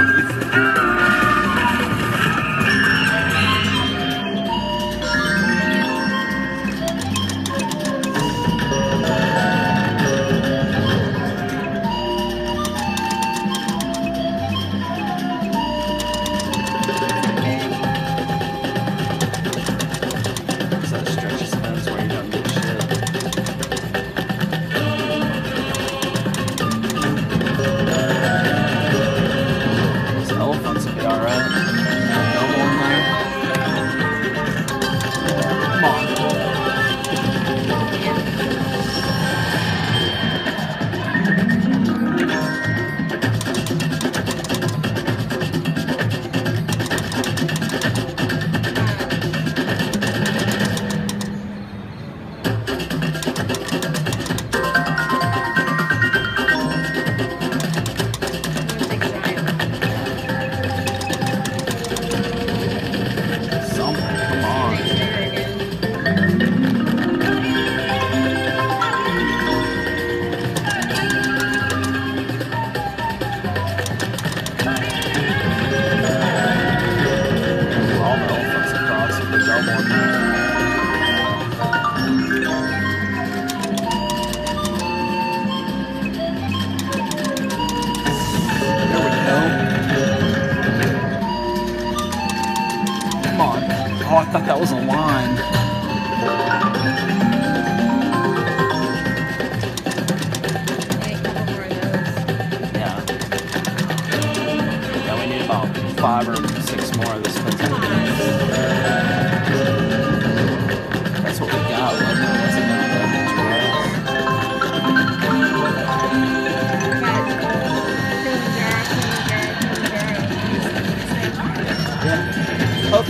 So alright. Oh, I thought that was a line. Yeah. Yeah, we need about five or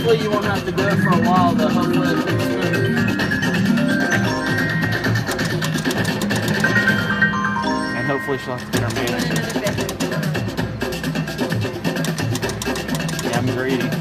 Hopefully you won't have to do it for a while, but hopefully it keeps spinning. And hopefully she'll have to get her manager. Yeah, I'm greedy.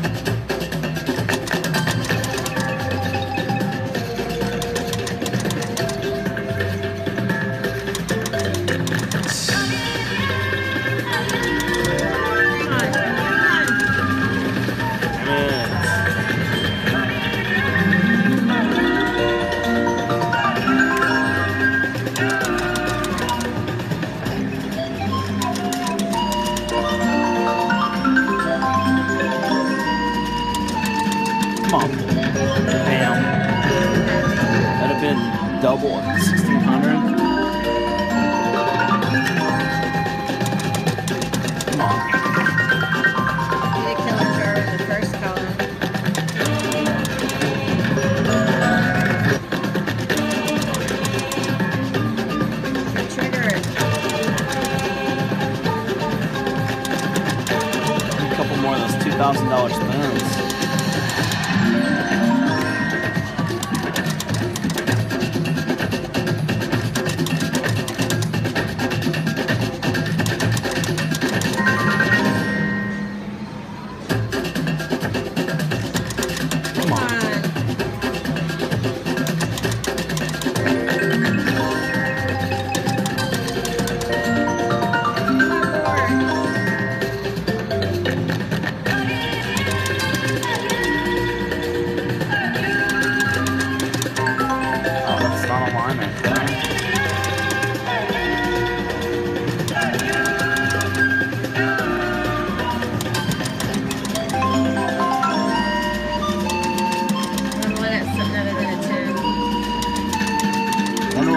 At 1600. Come on. A couple more of those $2,000 spins.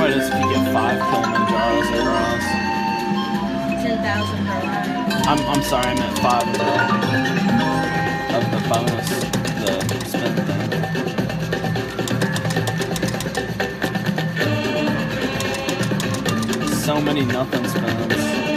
What it is if you get five Kilimanjaros across. I'm, I'm sorry, I meant five of the, of the bonus, the spin thing. So many nothing spins.